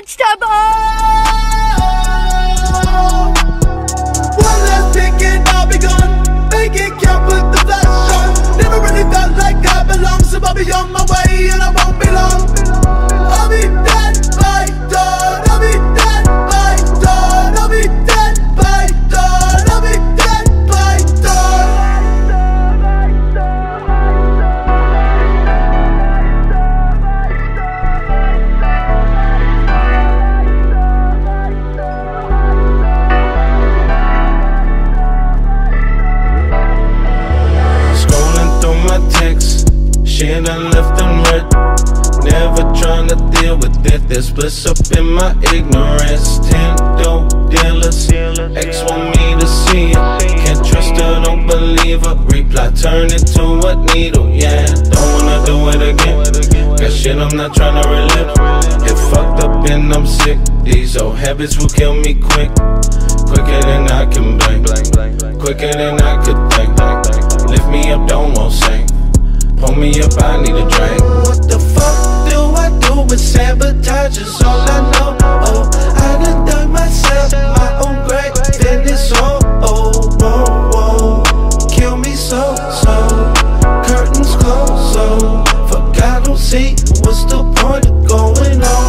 vegetable. One last pick and I'll be gone. Make it count, put the flash on. Never really felt like I belong, so I'll be on my way and I won't be long. I'll be it. There's bliss up in my ignorance. Ten dope dealers, ex want me to see it. Can't trust her, don't believe her. Reply turn into a needle, yeah. Don't wanna do it again. Got shit I'm not trying to relive. Get fucked up and I'm sick. These old habits will kill me quick. Quicker than I can blink. Quicker than I could think. Lift me up, don't want sink. Pull me up, I need a drink. What the fuck do I sabotage? Is all I know. Oh, I done dug myself my own grave. Then it's all oh, whoa, whoa. Kill me so, so. Curtains closed, so. Fuck, I don't see what's the point of going on.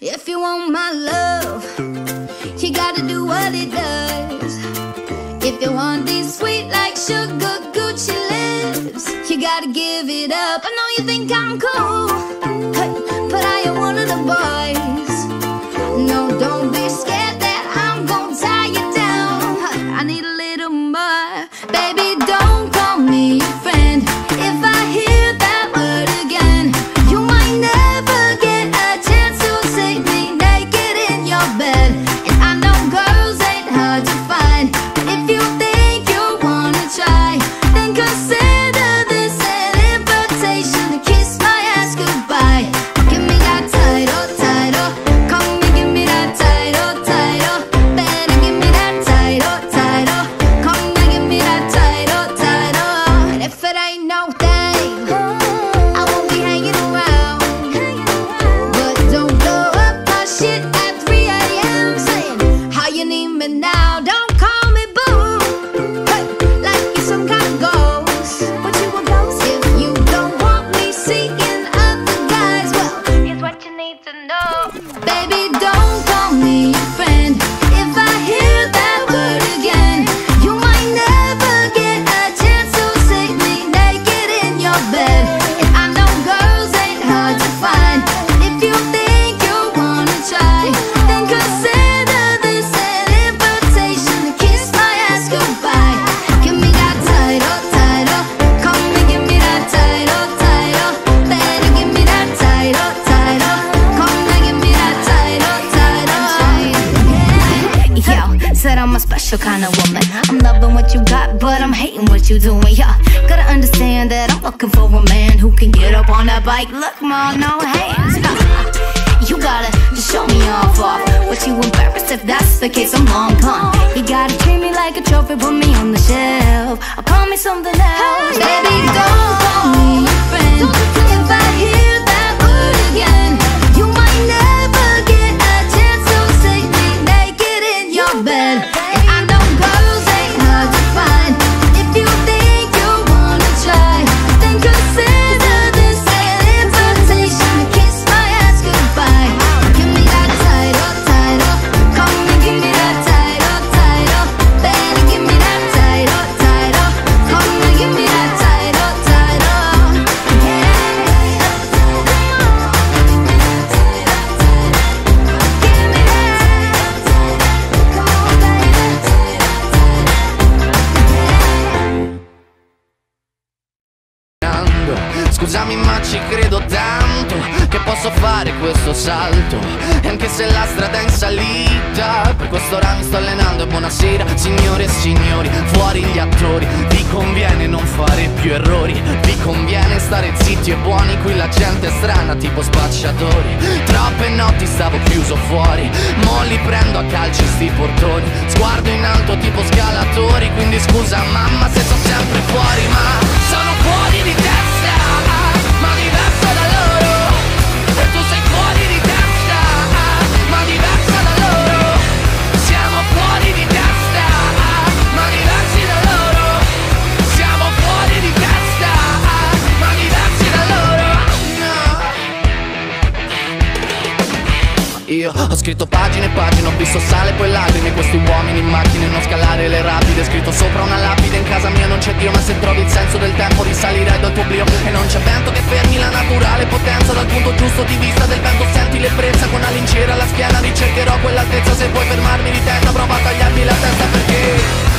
If you want my love, you gotta do what it does. If you want these sweet like sugar Gucci lips, you gotta give it up. I know you think I'm cool. A special kind of woman. I'm loving what you got, but I'm hating what you doing. Yeah, gotta understand that I'm looking for a man who can get up on that bike. Look, ma, no hands. You gotta just show me off off. What you embarrassed if that's the case, I'm long gone. You gotta treat me like a trophy, put me on the shelf. Call me something else. Baby, don't call me your friend. If I hear that word again. Sguardo in alto tipo scalatori Quindi scusa mamma se sono sempre fuori Ma sono fuori di testa io. Ho scritto pagine e pagine, ho visto sale e poi lacrime. Questi uomini in macchine, non scalare le rapide. Scritto sopra una lapide, in casa mia non c'è Dio Ma se trovi il senso del tempo risalirei dal tuo oblio. E non c'è vento che fermi la naturale potenza. Dal punto giusto di vista del vento senti l'ebbrezza. Con una lincera alla schiena ricercherò quell'altezza. Se vuoi fermarmi di testa prova a tagliarmi la testa perché